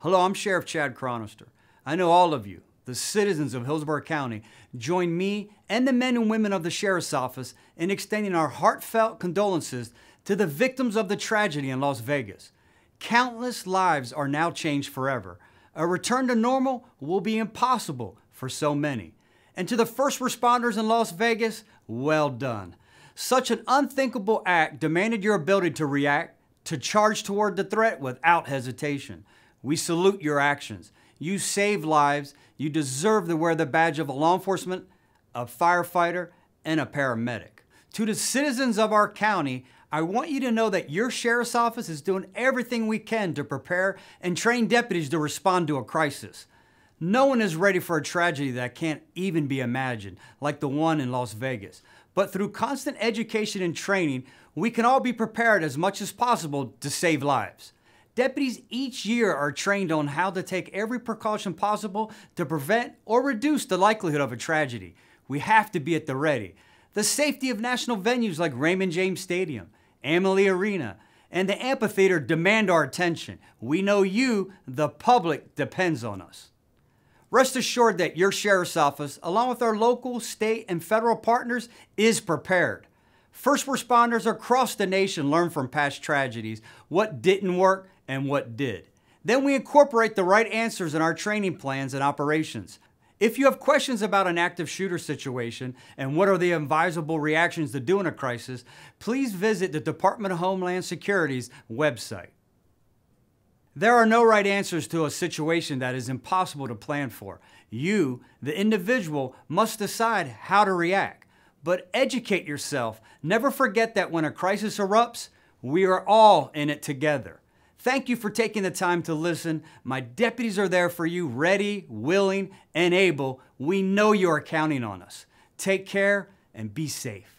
Hello, I'm Sheriff Chad Chronister. I know all of you, the citizens of Hillsborough County, join me and the men and women of the Sheriff's Office in extending our heartfelt condolences to the victims of the tragedy in Las Vegas. Countless lives are now changed forever. A return to normal will be impossible for so many. And to the first responders in Las Vegas, well done. Such an unthinkable act demanded your ability to react, to charge toward the threat without hesitation. We salute your actions. You save lives. You deserve to wear the badge of a law enforcement, a firefighter, and a paramedic. To the citizens of our county, I want you to know that your sheriff's office is doing everything we can to prepare and train deputies to respond to a crisis. No one is ready for a tragedy that can't even be imagined, like the one in Las Vegas. But through constant education and training, we can all be prepared as much as possible to save lives. Deputies each year are trained on how to take every precaution possible to prevent or reduce the likelihood of a tragedy. We have to be at the ready. The safety of national venues like Raymond James Stadium, Amalie Arena, and the amphitheater demand our attention. We know you, the public, depends on us. Rest assured that your Sheriff's Office, along with our local, state, and federal partners, is prepared. First responders across the nation learn from past tragedies what didn't work and what did. Then we incorporate the right answers in our training plans and operations. If you have questions about an active shooter situation and what are the advisable reactions to do in a crisis, please visit the Department of Homeland Security's website. There are no right answers to a situation that is impossible to plan for. You, the individual, must decide how to react. But educate yourself. Never forget that when a crisis erupts, we are all in it together. Thank you for taking the time to listen. My deputies are there for you, ready, willing, and able. We know you are counting on us. Take care and be safe.